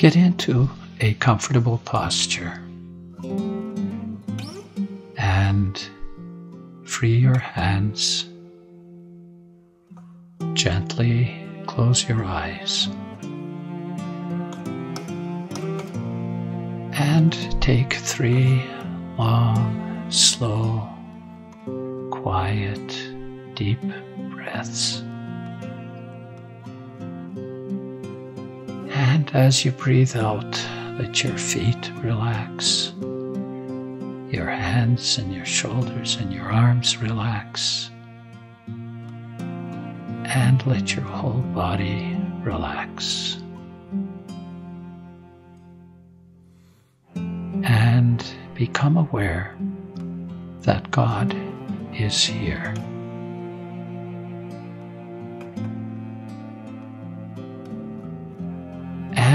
Get into a comfortable posture and free your hands. Gently close your eyes. And take three long, slow, quiet, deep breaths. As you breathe out, let your feet relax, your hands and your shoulders and your arms relax, and let your whole body relax. And become aware that God is here.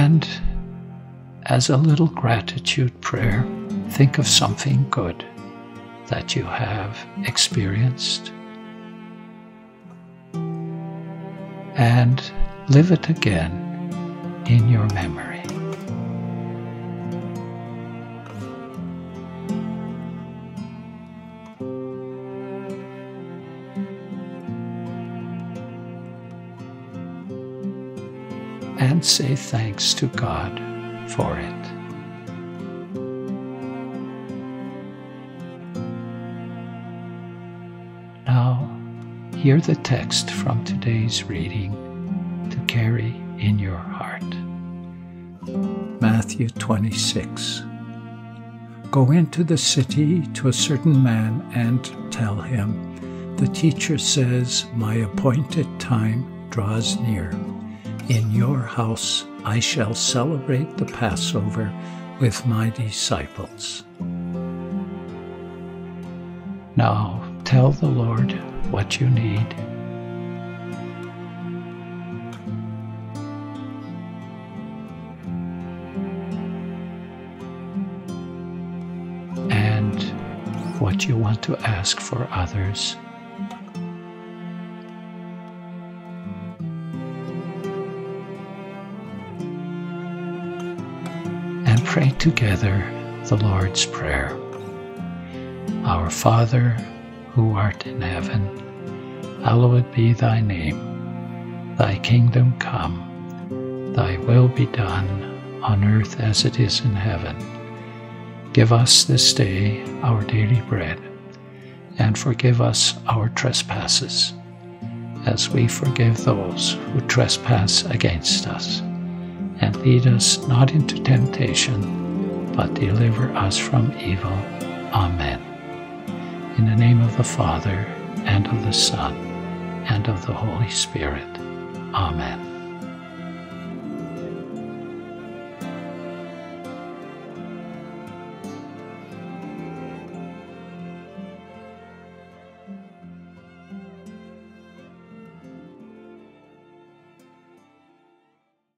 And as a little gratitude prayer, think of something good that you have experienced and live it again in your memory. And say thanks to God for it. Now, hear the text from today's reading to carry in your heart. Matthew 26. Go into the city to a certain man and tell him, The teacher says, My appointed time draws near. In your house I shall celebrate the Passover with my disciples. Now tell the Lord what you need. And what you want to ask for others. Pray together the Lord's Prayer. Our Father, who art in heaven, hallowed be thy name. Thy kingdom come, thy will be done on earth as it is in heaven. Give us this day our daily bread, and forgive us our trespasses, as we forgive those who trespass against us. And lead us not into temptation, but deliver us from evil. Amen. In the name of the Father, and of the Son, and of the Holy Spirit. Amen.